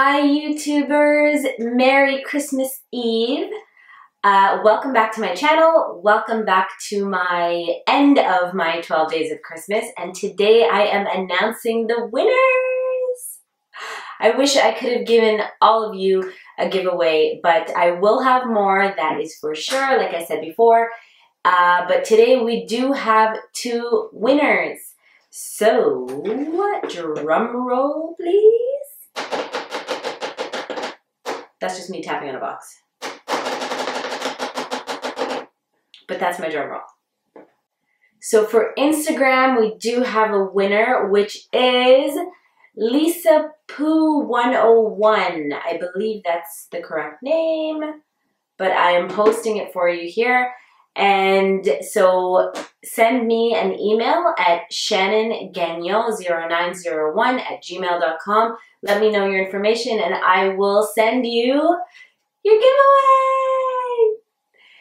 Hi YouTubers, Merry Christmas Eve. Uh, welcome back to my channel. Welcome back to my end of my 12 days of Christmas and today I am announcing the winners. I wish I could have given all of you a giveaway but I will have more, that is for sure, like I said before. Uh, but today we do have two winners. So, drum roll please. That's just me tapping on a box. But that's my drum roll. So for Instagram, we do have a winner, which is Lisa Pooh 101. I believe that's the correct name, but I am posting it for you here. And so send me an email at shannongagnon0901 at gmail.com. Let me know your information and I will send you your giveaway.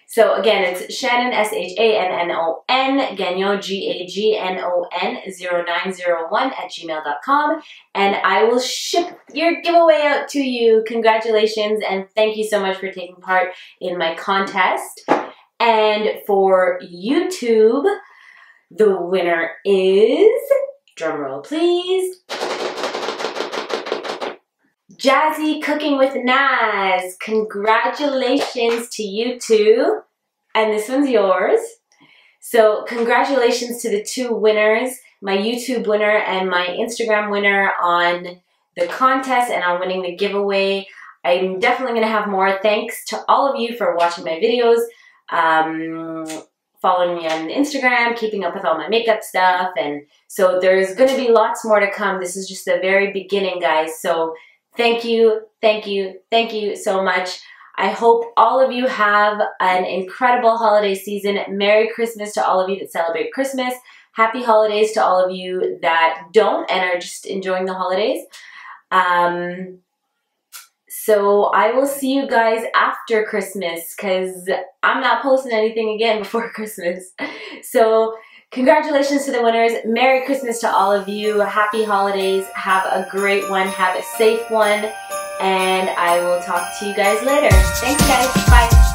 So again, it's Shannon, S-H-A-N-N-O-N, Gagnon, G-A-G-N-O-N, 0901 at gmail.com. And I will ship your giveaway out to you. Congratulations and thank you so much for taking part in my contest. And for YouTube, the winner is, drumroll please, Jazzy Cooking with Naz. Congratulations to you two. And this one's yours. So congratulations to the two winners, my YouTube winner and my Instagram winner on the contest and on winning the giveaway. I'm definitely going to have more. Thanks to all of you for watching my videos um, following me on Instagram, keeping up with all my makeup stuff. And so there's going to be lots more to come. This is just the very beginning, guys. So thank you, thank you, thank you so much. I hope all of you have an incredible holiday season. Merry Christmas to all of you that celebrate Christmas. Happy holidays to all of you that don't and are just enjoying the holidays. Um, so I will see you guys after Christmas because I'm not posting anything again before Christmas. So congratulations to the winners. Merry Christmas to all of you. Happy holidays. Have a great one. Have a safe one. And I will talk to you guys later. Thanks guys. Bye.